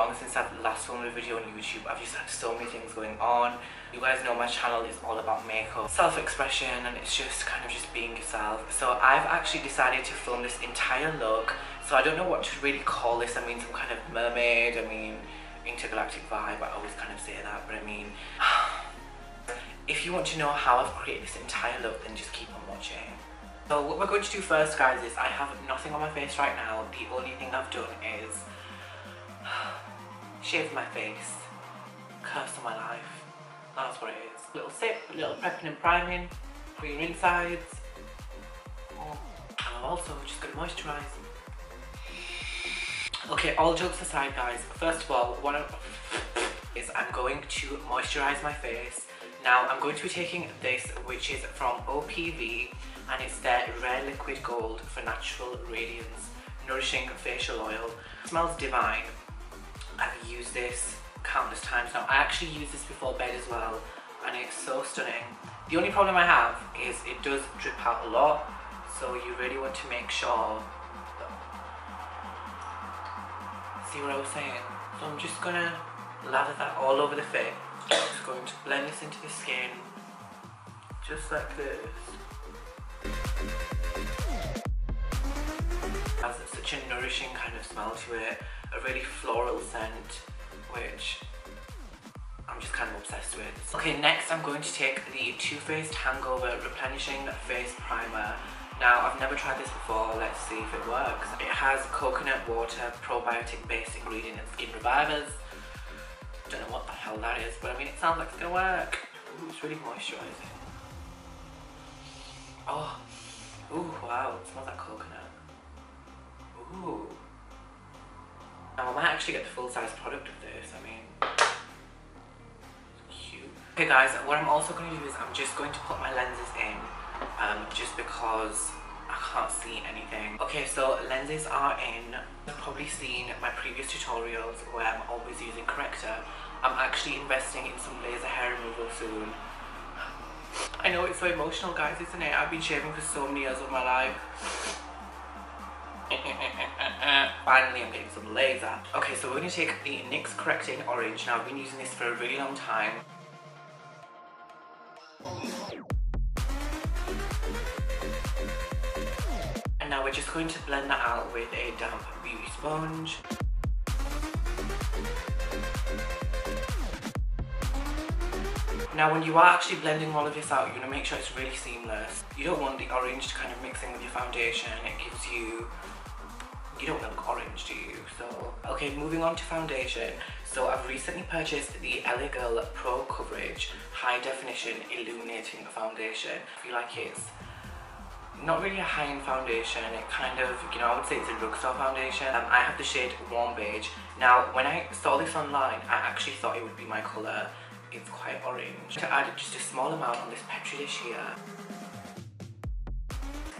long since I've last filmed video on YouTube. I've just had so many things going on. You guys know my channel is all about makeup, self-expression, and it's just kind of just being yourself. So I've actually decided to film this entire look. So I don't know what to really call this. I mean, some kind of mermaid. I mean, intergalactic vibe. I always kind of say that, but I mean, if you want to know how I've created this entire look, then just keep on watching. So what we're going to do first, guys, is I have nothing on my face right now. The only thing I've done is shave my face, curse on my life. That's what it is. Little sip, a little prepping and priming for your insides. Oh, and I'm also just going to moisturise. Okay, all jokes aside, guys. First of all, what I'm, is I'm going to moisturise my face. Now, I'm going to be taking this, which is from OPV, and it's their Rare Liquid Gold for Natural Radiance Nourishing Facial Oil. It smells divine. I've used this countless times now. I actually use this before bed as well, and it's so stunning. The only problem I have is it does drip out a lot, so you really want to make sure See what I was saying? So I'm just gonna lather that all over the face. I'm Just going to blend this into the skin, just like this. Has such a nourishing kind of smell to it, a really floral scent, which I'm just kind of obsessed with. Okay, next I'm going to take the Too Faced Hangover Replenishing Face Primer. Now, I've never tried this before, let's see if it works. It has coconut water, probiotic based ingredient and skin revivers. Don't know what the hell that is, but I mean it sounds like it's gonna work. Ooh, it's really moisturising. Oh, ooh, wow, it smells like coconut. Ooh. Now I might actually get the full size product of this, I mean, cute. Okay guys, what I'm also gonna do is I'm just going to put my lenses in um, just because I can't see anything. Okay, so lenses are in. You've probably seen my previous tutorials where I'm always using corrector. I'm actually investing in some laser hair removal soon. I know it's so emotional guys, isn't it? I've been shaving for so many years of my life. Finally, I'm getting some laser. Okay, so we're going to take the NYX Correcting Orange. Now, I've been using this for a really long time. And now we're just going to blend that out with a damp beauty sponge. Now when you are actually blending all of this out, you want to make sure it's really seamless. You don't want the orange to kind of mix in with your foundation. It gives you, you don't look orange, do you? So, okay, moving on to foundation. So I've recently purchased the LA Girl Pro Coverage High Definition Illuminating Foundation. I feel like it's not really a high-end foundation. It kind of, you know, I would say it's a drugstore foundation. Um, I have the shade Warm Beige. Now, when I saw this online, I actually thought it would be my colour. It's quite orange. To add just a small amount on this Petri dish here.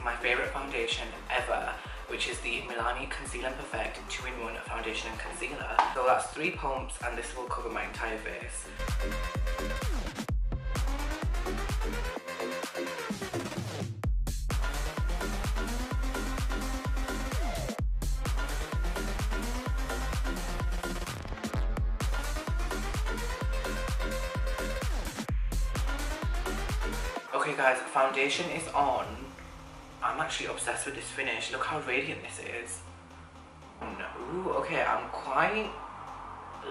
My favourite foundation ever, which is the Milani Conceal and Perfect 2-in-1 Foundation and Concealer. So that's three pumps and this will cover my entire face. Okay guys, foundation is on. I'm actually obsessed with this finish. Look how radiant this is. Okay, I'm quite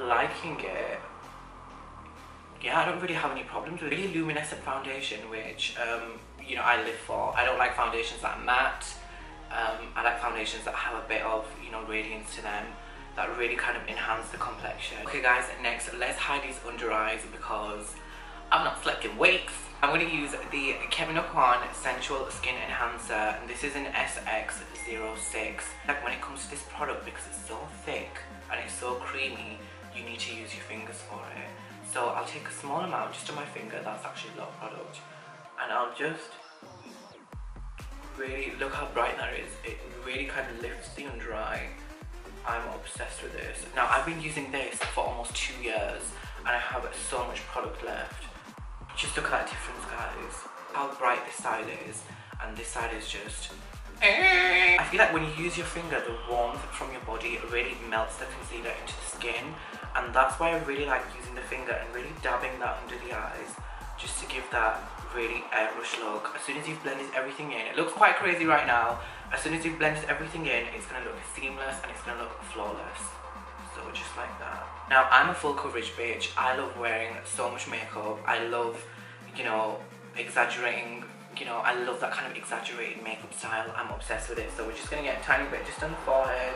liking it. Yeah, I don't really have any problems with really luminescent foundation, which, um, you know, I live for. I don't like foundations that are matte. Um, I like foundations that have a bit of, you know, radiance to them that really kind of enhance the complexion. Okay guys, next, let's hide these under eyes because I'm not flicking wigs. I'm going to use the Kevyn Aucoin Sensual Skin Enhancer and this is an SX06. Like when it comes to this product because it's so thick and it's so creamy you need to use your fingers for it. So I'll take a small amount just on my finger, that's actually a lot of product and I'll just really, look how bright that is. It really kind of lifts the under eye. I'm obsessed with this. Now I've been using this for almost two years and I have so much product left. Just look at that difference guys. How bright this side is and this side is just I feel like when you use your finger, the warmth from your body really melts the concealer into the skin. And that's why I really like using the finger and really dabbing that under the eyes just to give that really airbrush look. As soon as you've blended everything in, it looks quite crazy right now. As soon as you've blended everything in, it's gonna look seamless and it's gonna look flawless. Just like that. Now I'm a full coverage bitch. I love wearing so much makeup. I love, you know, exaggerating you know, I love that kind of exaggerated makeup style. I'm obsessed with it. So we're just gonna get a tiny bit just on the forehead.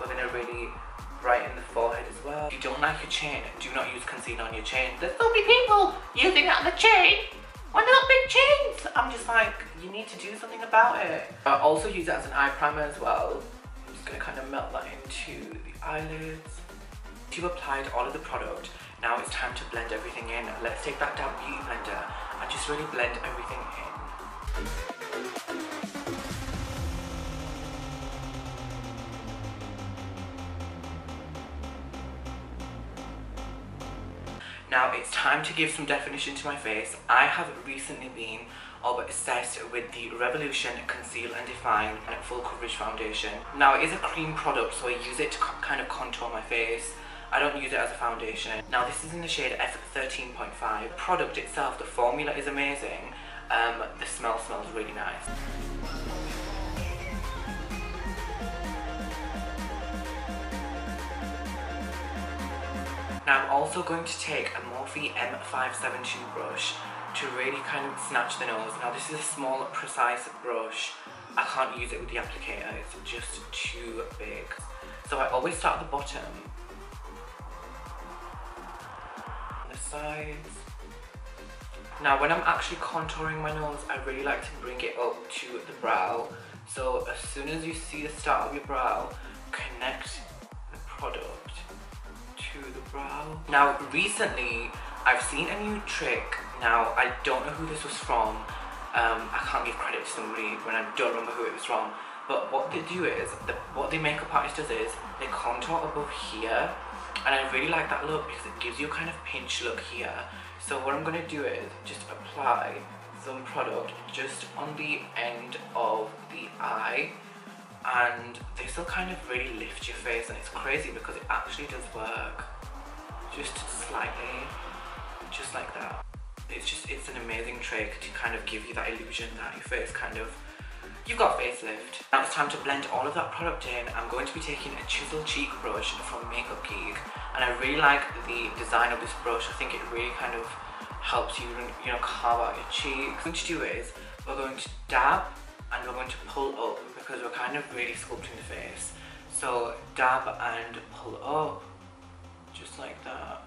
We're gonna really brighten the forehead as well. If you don't like your chin, do not use concealer on your chin. There's so many people using it on the chin they're not big chins. I'm just like, you need to do something about it. I also use it as an eye primer as well. I'm just gonna kind of melt that into the eyelids. You've applied all of the product. Now it's time to blend everything in. Let's take that down beauty blender and just really blend everything in. Now it's time to give some definition to my face. I have recently been obsessed with the Revolution Conceal and Define Full Coverage Foundation. Now it is a cream product so I use it to kind of contour my face. I don't use it as a foundation. Now this is in the shade F13.5. Product itself, the formula is amazing um, the smell smells really nice. Now I'm also going to take a Morphe M572 brush to really kind of snatch the nose. Now this is a small, precise brush. I can't use it with the applicator, it's just too big. So I always start at the bottom. Sides. Now when I'm actually contouring my nose, I really like to bring it up to the brow. So as soon as you see the start of your brow, connect the product to the brow. Now recently, I've seen a new trick. Now I don't know who this was from. Um, I can't give credit to somebody when I don't remember who it was from. But what they do is, the, what the makeup artist does is, they contour above here. And I really like that look because it gives you a kind of pinch look here. So what I'm going to do is just apply some product just on the end of the eye and this will kind of really lift your face and it's crazy because it actually does work just slightly just like that it's just it's an amazing trick to kind of give you that illusion that your face kind of you've got facelift now it's time to blend all of that product in i'm going to be taking a chisel cheek brush from makeup geek and I really like the design of this brush. I think it really kind of helps you, you know, carve out your cheeks. What we're going to do is we're going to dab and we're going to pull up because we're kind of really sculpting the face. So dab and pull up, just like that.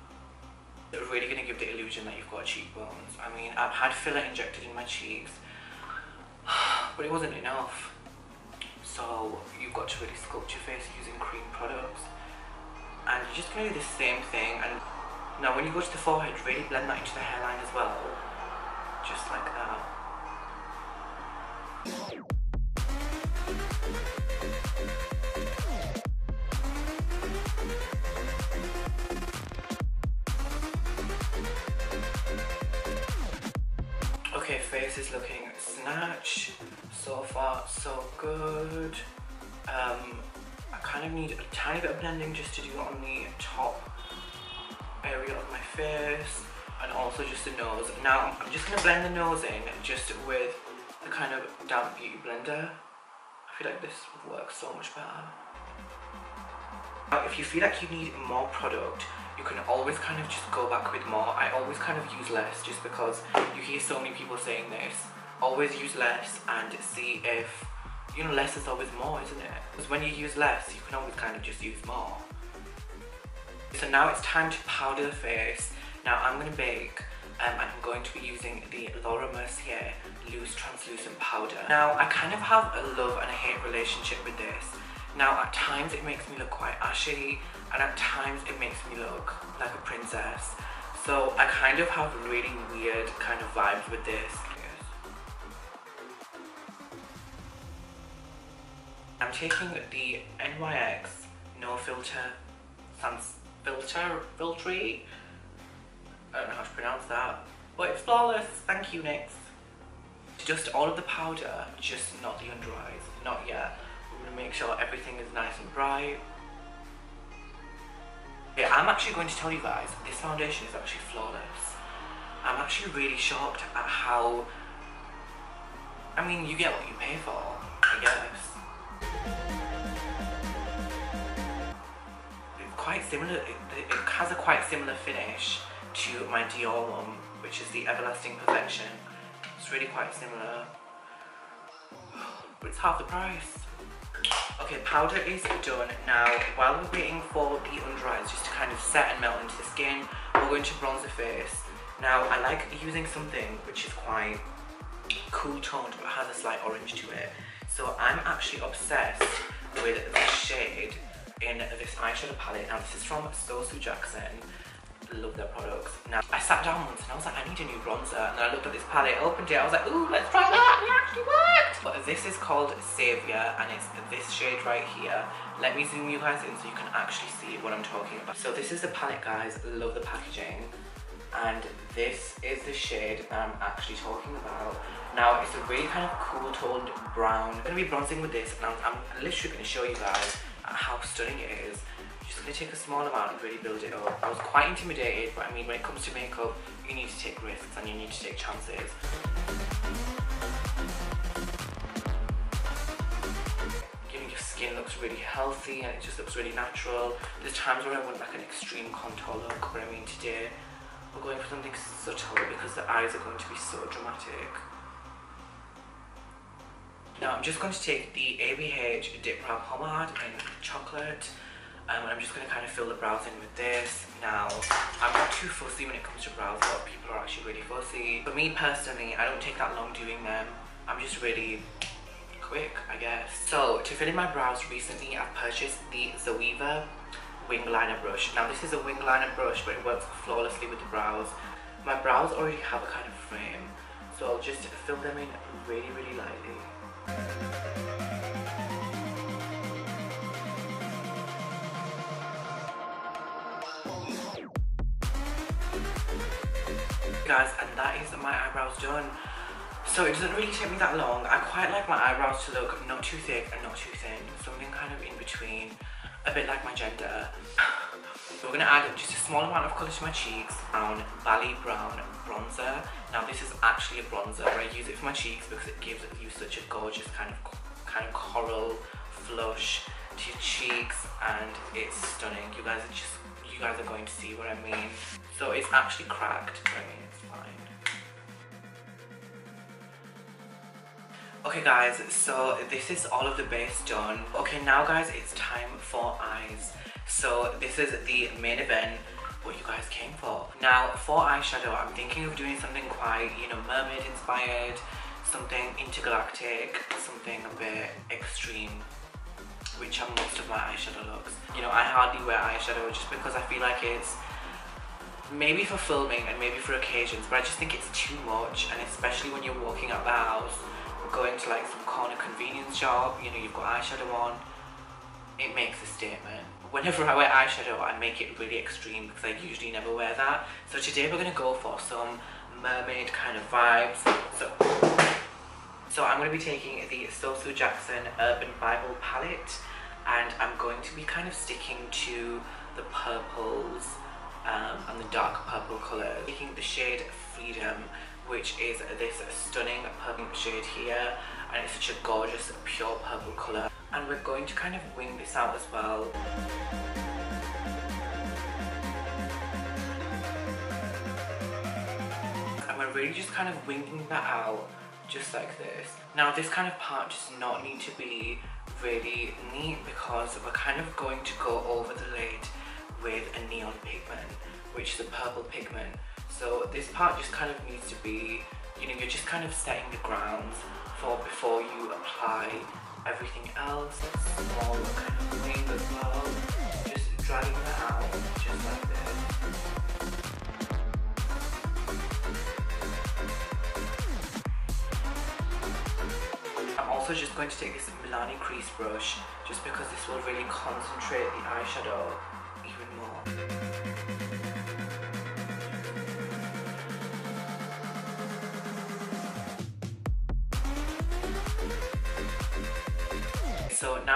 It's really going to give the illusion that you've got cheekbones. I mean, I've had filler injected in my cheeks, but it wasn't enough. So you've got to really sculpt your face using cream products. And you're just to do the same thing. And now when you go to the forehead really blend that into the hairline as well. Just like that face is looking snatch so far so good um, I kind of need a tiny bit of blending just to do on the top area of my face and also just the nose. Now I'm just going to blend the nose in just with the kind of damp beauty blender. I feel like this works so much better. Now if you feel like you need more product, you can always kind of just go back with more. I always kind of use less just because you hear so many people saying this. Always use less and see if you know, less is always more, isn't it? Because when you use less, you can always kind of just use more. So now it's time to powder the face. Now I'm going to bake um, I'm going to be using the Laura Mercier Loose Translucent Powder. Now I kind of have a love and a hate relationship with this. Now at times it makes me look quite ashy and at times it makes me look like a princess. So I kind of have really weird kind of vibes with this. I'm taking the NYX No Filter Sans Filter Filtry. I don't know how to pronounce that. But it's flawless. Thank you, NYX. Just all of the powder, just not the under eyes. Not yet. Make sure everything is nice and bright. Yeah, I'm actually going to tell you guys, this foundation is actually flawless. I'm actually really shocked at how, I mean, you get what you pay for, I guess. It's quite similar, it, it has a quite similar finish to my Dior one, which is the Everlasting Perfection. It's really quite similar, but it's half the price. Okay, powder is done. Now, while we're waiting for the under eyes just to kind of set and melt into the skin, we're going to bronze the face. Now, I like using something which is quite cool toned but has a slight orange to it. So I'm actually obsessed with this shade in this eyeshadow palette. Now, this is from So Jackson love their products. Now, I sat down once and I was like, I need a new bronzer. And then I looked at this palette, opened it, I was like, ooh, let's try that. It actually worked. But this is called Savior and it's this shade right here. Let me zoom you guys in so you can actually see what I'm talking about. So this is the palette, guys. Love the packaging. And this is the shade that I'm actually talking about. Now, it's a really kind of cool toned brown. I'm to be bronzing with this and I'm, I'm literally to show you guys how stunning it is just going to take a small amount and really build it up. I was quite intimidated, but I mean, when it comes to makeup, you need to take risks and you need to take chances. Skin looks really healthy and it just looks really natural. There's times where I want like an extreme contour look, but I mean today, we're going for something subtle because the eyes are going to be so dramatic. Now I'm just going to take the ABH Dip Brow Pomade in chocolate um, and I'm just going to kind of fill the brows in with this. Now, I'm not too fussy when it comes to brows. A lot of people are actually really fussy. For me personally, I don't take that long doing them. I'm just really quick, I guess. So, to fill in my brows recently, I've purchased the Zoeva wing liner brush. Now, this is a wing liner brush, but it works flawlessly with the brows. My brows already have a kind of frame, so I'll just fill them in really, really lightly. Guys and that is my eyebrows done. So it doesn't really take me that long. I quite like my eyebrows to look not too thick and not too thin something kind of in between a bit like my gender. We're gonna add just a small amount of colour to my cheeks brown Bali brown bronzer. Now this is actually a bronzer I use it for my cheeks because it gives you such a gorgeous kind of kind of coral flush to your cheeks and it's stunning. You guys are just you guys are going to see what I mean. So it's actually cracked I mean Okay guys, so this is all of the base done. Okay now guys, it's time for eyes. So this is the main event, what you guys came for. Now for eyeshadow, I'm thinking of doing something quite, you know, mermaid inspired, something intergalactic, something a bit extreme which are most of my eyeshadow looks. You know, I hardly wear eyeshadow just because I feel like it's maybe for filming and maybe for occasions, but I just think it's too much and especially when you're walking out the house going to like some corner convenience shop, you know, you've got eyeshadow on, it makes a statement. Whenever I wear eyeshadow, I make it really extreme because I usually never wear that. So today we're going to go for some mermaid kind of vibes. So, so I'm going to be taking the So Sue Jackson Urban Bible palette and I'm going to be kind of sticking to the purples um, and the dark purple colour. Taking the shade Freedom which is this stunning purple shade here and it's such a gorgeous pure purple colour. And we're going to kind of wing this out as well. And we're really just kind of winging that out just like this. Now this kind of part does not need to be really neat because we're kind of going to go over the lid with a neon pigment which is a purple pigment so this part just kind of needs to be, you know, you're just kind of setting the grounds for before you apply everything else. Small kind of wing as well. Just dragging that out, just like this. I'm also just going to take this Milani crease brush just because this will really concentrate the eyeshadow even more.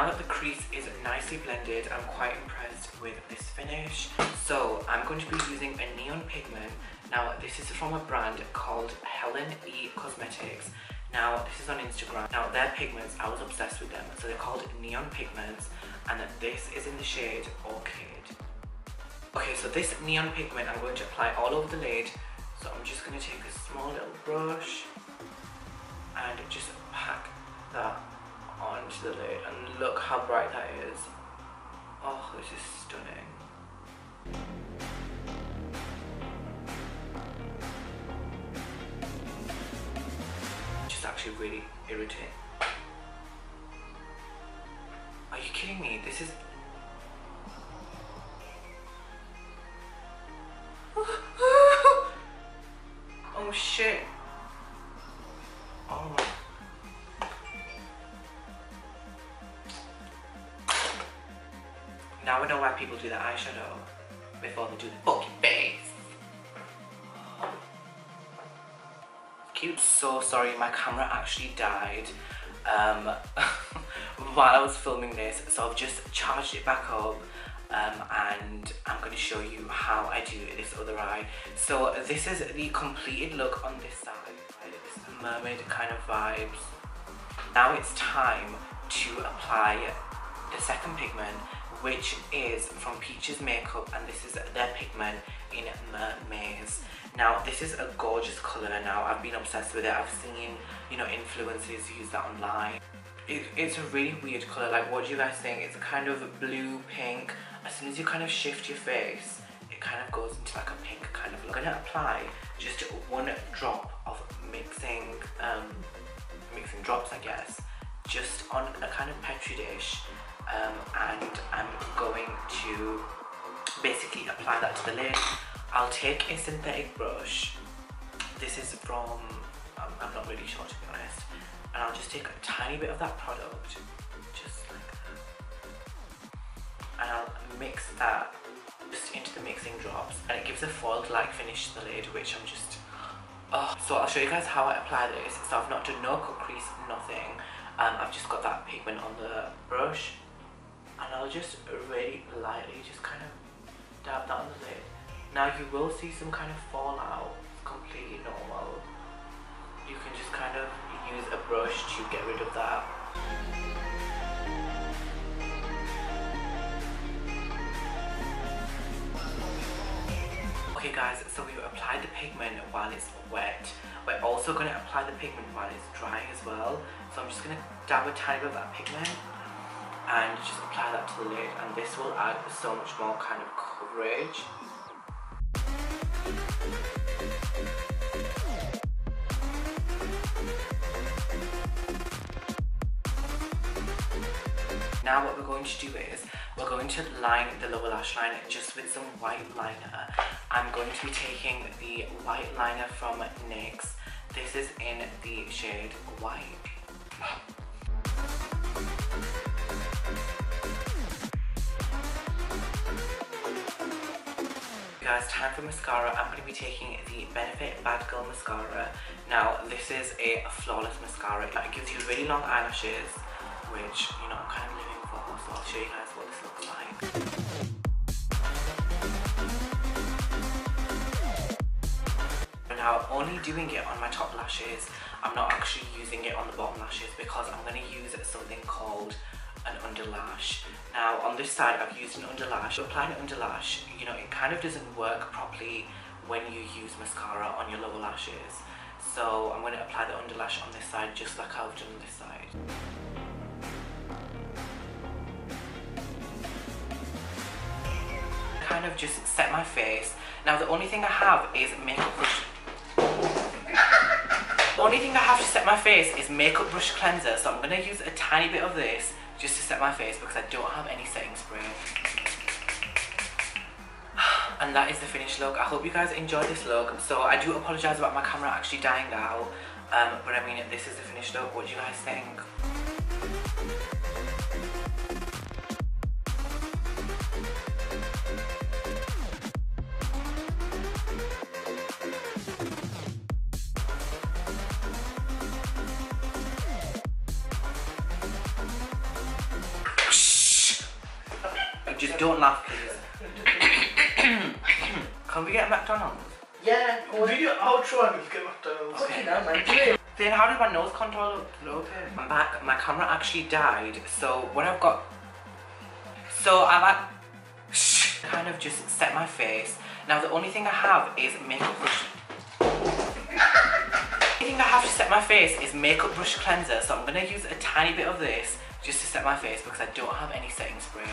Now that the crease is nicely blended, I'm quite impressed with this finish. So I'm going to be using a neon pigment. Now this is from a brand called Helen E Cosmetics. Now this is on Instagram. Now their pigments, I was obsessed with them. So they're called neon pigments and this is in the shade Orchid. Okay, so this neon pigment I'm going to apply all over the lid. So I'm just going to take a small little brush and just pack that onto the lid and look how bright that is. Oh, this is stunning. Just actually really irritating. Are you kidding me? This is Now I know why people do the eyeshadow before they do the fucking face. Cute. So sorry, my camera actually died um, while I was filming this. So I've just charged it back up um, and I'm going to show you how I do this other eye. So this is the completed look on this side. This mermaid kind of vibes. Now it's time to apply the second pigment which is from Peaches Makeup and this is their pigment in Mermaids. Now this is a gorgeous colour now, I've been obsessed with it, I've seen you know influencers use that online. It, it's a really weird colour, like what do you guys think? It's kind of blue, pink, as soon as you kind of shift your face it kind of goes into like a pink kind of look. I'm to apply just one drop of mixing, um, mixing drops I guess, just on a kind of petri dish um, and I'm going to basically apply that to the lid. I'll take a synthetic brush. This is from, um, I'm not really sure to be honest. And I'll just take a tiny bit of that product, just like that. And I'll mix that just into the mixing drops. And it gives a foiled-like finish to the lid, which I'm just, oh. So I'll show you guys how I apply this. So I've not done no cut crease, nothing. Um, I've just got that pigment on the brush and I'll just really lightly just kind of dab that on the lid. Now you will see some kind of fallout, it's completely normal. You can just kind of use a brush to get rid of that. Okay guys, so we've applied the pigment while it's wet. We're also going to apply the pigment while it's dry as well. So I'm just going to dab a tiny bit of that pigment and just apply that to the lid and this will add so much more kind of coverage. Now what we're going to do is, we're going to line the lower lash line just with some white liner. I'm going to be taking the white liner from NYX. This is in the shade White. Guys, time for mascara. I'm going to be taking the Benefit Bad Girl Mascara. Now, this is a flawless mascara. It gives you really long eyelashes, which, you know, I'm kind of living for. So I'll show you guys what this looks like. Now, only doing it on my top lashes. I'm not actually using it on the bottom lashes because I'm going to use something called an underlash. Now on this side I've used an underlash. Applying an underlash, you know, it kind of doesn't work properly when you use mascara on your lower lashes. So I'm going to apply the underlash on this side just like I've done on this side. Kind of just set my face. Now the only thing I have is makeup brush. The only thing I have to set my face is makeup brush cleanser. So I'm going to use a tiny bit of this just to set my face because I don't have any setting spray. And that is the finished look. I hope you guys enjoyed this look. So I do apologise about my camera actually dying out. Um, but I mean, this is the finished look. What do you guys think? Just don't laugh, please. Can we get a McDonald's? Yeah, go on. Video outro and we'll get McDonald's. Okay, now, man. Do. Then how did my nose control look? Okay. I'm back. My camera actually died. So what I've got. So I like shh, kind of just set my face. Now the only thing I have is makeup brush. The only thing I have to set my face is makeup brush cleanser. So I'm gonna use a tiny bit of this just to set my face because I don't have any setting spray.